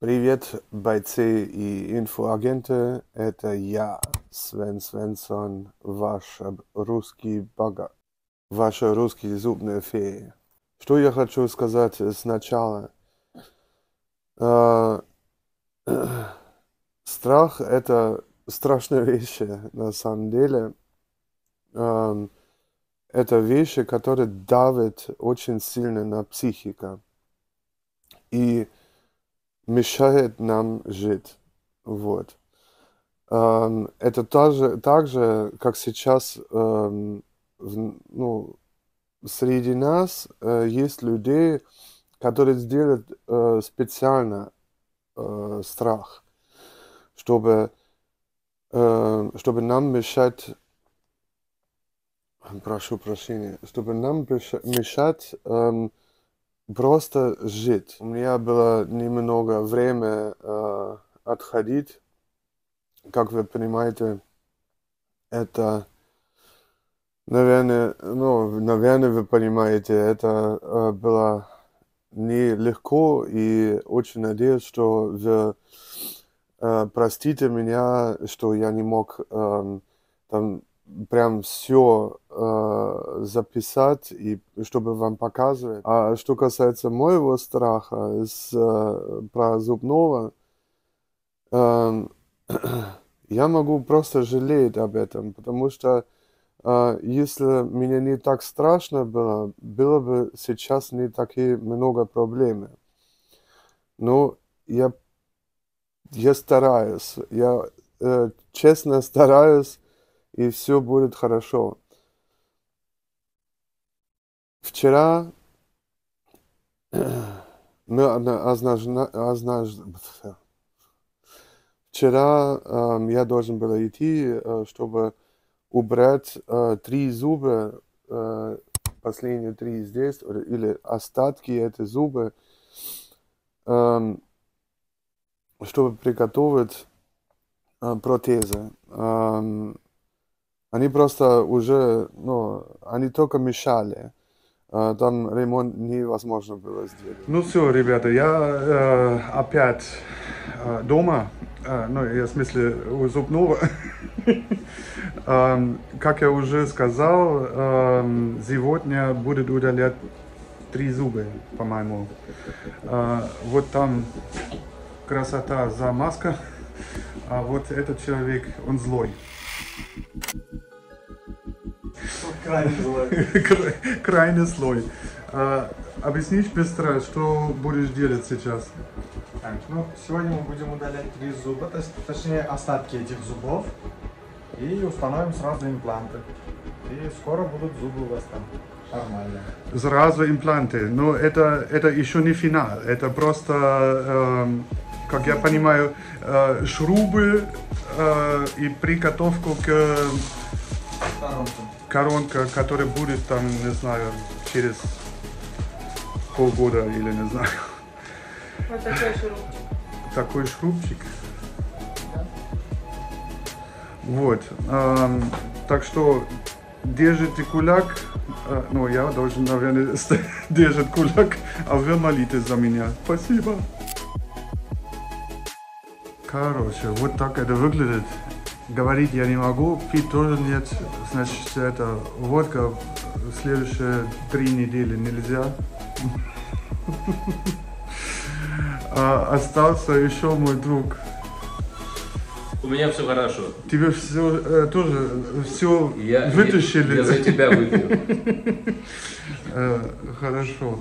Привет, бойцы и инфоагенты. Это я, Свен Свенсон, ваш русский бога, ваша русский зубная фея. Что я хочу сказать сначала? А, страх – это страшная вещь на самом деле. А, это вещи, которые давят очень сильно на психику. И мешает нам жить. Вот. Это также, так же, как сейчас ну, среди нас э, есть людей, которые сделают э, специально э, страх, чтобы, чтобы нам мешать прошу прощения, чтобы нам мешать просто жить. У меня было немного время э, отходить. Как вы понимаете, это, наверное, ну, наверное, вы понимаете, это э, было нелегко и очень надеюсь, что вы э, простите меня, что я не мог э, там прям все э, записать и чтобы вам показывать. А что касается моего страха с, э, про зубного, э, я могу просто жалеть об этом, потому что э, если мне не так страшно было, было бы сейчас не такие много проблем. Но я, я стараюсь, я э, честно стараюсь и все будет хорошо. Вчера мы ознажна, ознаж... Вчера э, я должен был идти, э, чтобы убрать э, три зуба, э, последние три здесь, или остатки этой зубы, э, чтобы приготовить э, протезы. Э, они просто уже, ну, они только мешали. А, там ремонт невозможно было сделать. Ну все, ребята, я э, опять э, дома, э, ну, я в смысле у зубного. э, как я уже сказал, э, сегодня будет удалять три зуба, по-моему. Э, вот там красота за маска, а вот этот человек, он злой. Крайний слой. Крайний слой. А, объяснишь быстро, что будешь делать сейчас? Так, ну, сегодня мы будем удалять три зуба, то есть, точнее остатки этих зубов. И установим сразу импланты. И скоро будут зубы у вас там. Нормально. Сразу импланты. Но это, это еще не финал. Это просто, э, как я понимаю, э, шрубы э, и приготовку к... Коронку коронка, которая будет там, не знаю, через полгода или не знаю. Вот такой шурупчик. Такой шрубчик. Вот. Эм, так что держите кулак. Э, ну, я должен, наверное, держать кулак, а вы молитесь за меня. Спасибо. Короче, вот так это выглядит говорить я не могу, пить тоже нет. Значит, это водка следующие три недели нельзя. А остался еще мой друг. У меня все хорошо. Тебе все э, тоже все я, вытащили. Я, я за тебя выпью. Э, хорошо.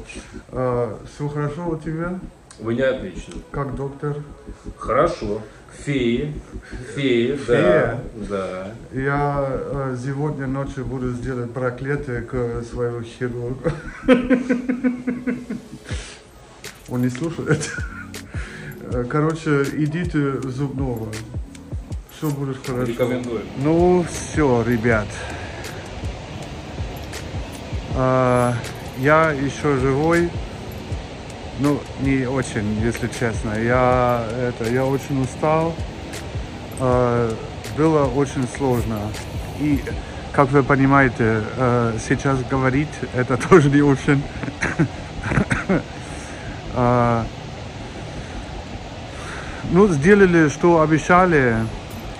Э, все хорошо у тебя? У меня отлично. Как доктор? Хорошо. Феи. Феи, Фея? да. да. Я э, сегодня ночью буду сделать проклятие к своему хирургу. Он не слушает. Э, короче, идите в зубного. Все будет хорошо. Рекомендую. Ну, все, ребят. А, я еще живой. Ну, не очень, если честно. Я, это, я очень устал. Э, было очень сложно. И, как вы понимаете, э, сейчас говорить это тоже не очень. э, ну, сделали, что обещали,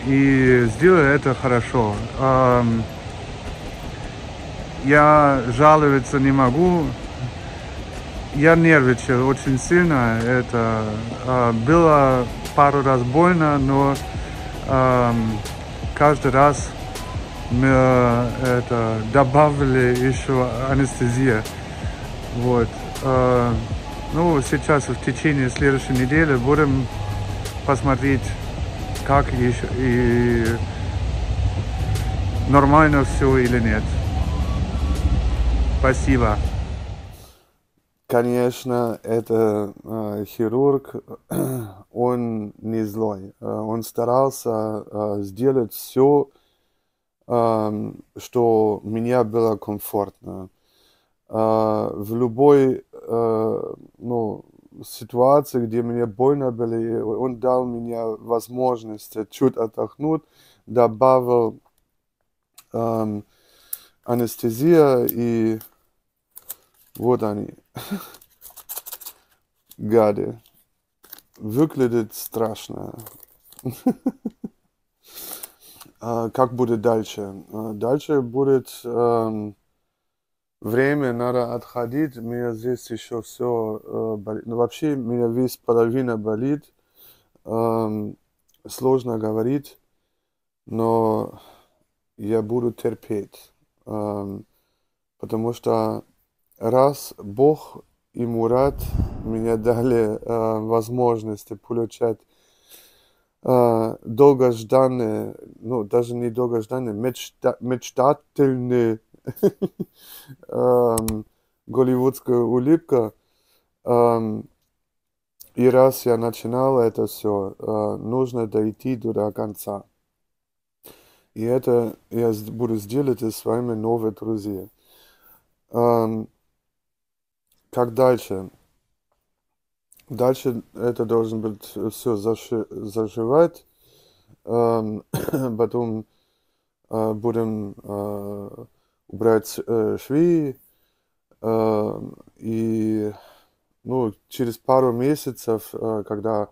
и сделали это хорошо. Эм, я жаловаться не могу. Я нервничал очень сильно. Это э, было пару раз больно, но э, каждый раз мы э, это добавили еще анестезия. Вот. Э, ну, сейчас в течение следующей недели будем посмотреть, как еще и нормально все или нет. Спасибо. Конечно, это э, хирург, он не злой. Э, он старался э, сделать все, э, что мне было комфортно. Э, в любой э, ну, ситуации, где мне больно было, он дал мне возможность чуть отдохнуть, добавил э, анестезия и вот они. Гады. Выглядит страшно. А как будет дальше? А дальше будет эм, время, надо отходить. Меня здесь еще все э, болит. Ну, вообще, меня весь половина болит. Эм, сложно говорить, но я буду терпеть. Эм, потому что раз Бог и Мурат мне дали э, возможности получать э, долгожданные, ну даже не долгожданные, мечта, мечтательные эм, голливудская улыбка. Эм, и раз я начинал это все, э, нужно дойти до конца. И это я буду сделать с вами новые друзья. Эм, как дальше? Дальше это должен быть все заши, заживать. Эм, потом э, будем э, убрать э, швы. Э, и ну, через пару месяцев, э, когда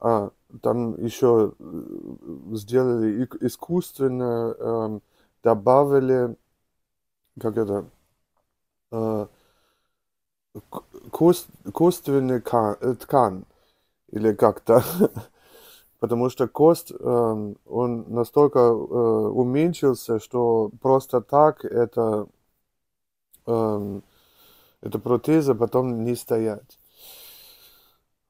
а, там еще сделали искусственно, э, добавили, как это, э, кост, костный ткань или как-то. Потому что кост, э, он настолько э, уменьшился, что просто так это, э, эта протеза потом не стоять.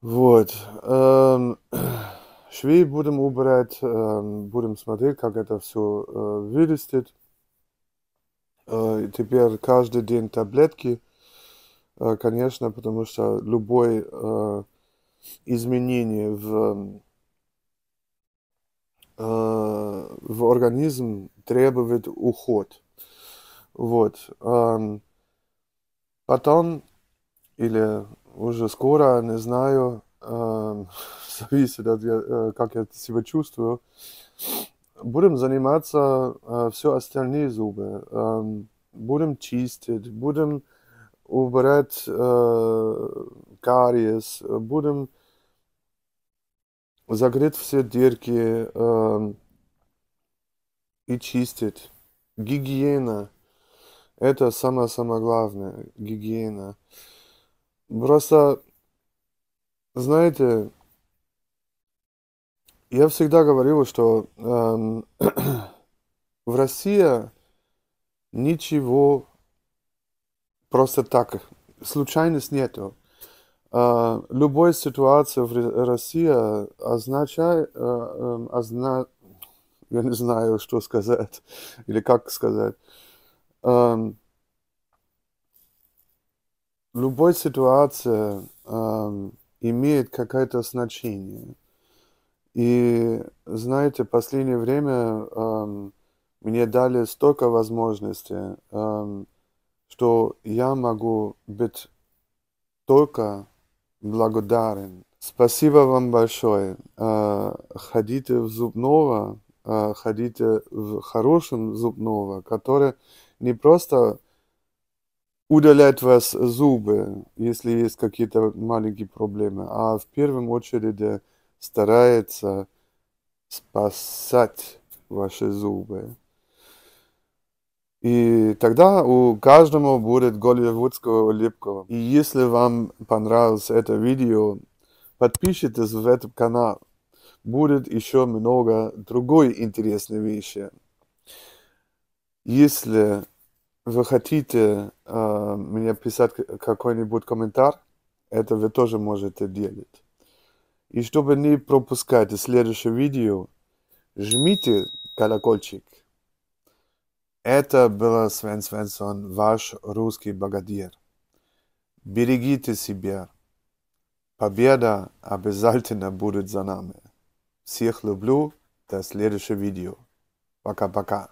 Вот. Эм, швей будем убирать, эм, будем смотреть, как это все э, вырастет. Э, теперь каждый день таблетки Э, конечно, потому что любое э, изменение в, э, в организм требует уход. Вот. Потом, или уже скоро, не знаю, зависит от как я себя чувствую, будем заниматься все остальные зубы. Будем чистить, будем убрать э, кариес, будем закрыть все дырки э, и чистить. Гигиена. Это самое-самое главное. Гигиена. Просто, знаете, я всегда говорил, что э, в России ничего просто так. Случайность нету. Uh, любая ситуация в России означает, uh, озна... я не знаю, что сказать, или как сказать. Uh, любая ситуация uh, имеет какое-то значение. И знаете, в последнее время мне дали столько возможностей. Что я могу быть только благодарен. Спасибо вам большое. А, ходите в зубного, а, ходите в хорошем зубного, который не просто удаляет вас зубы, если есть какие-то маленькие проблемы, а в первую очередь старается спасать ваши зубы. И тогда у каждого будет голливудская улыбка. И если вам понравилось это видео, подпишитесь в этот канал. Будет еще много другой интересной вещи. Если вы хотите э, мне писать какой-нибудь комментарий, это вы тоже можете делать. И чтобы не пропускать следующее видео, жмите колокольчик. Это был Свен Свенсон, ваш русский богатырь. Берегите себя. Победа обязательно будет за нами. Всех люблю. До следующего видео. Пока-пока.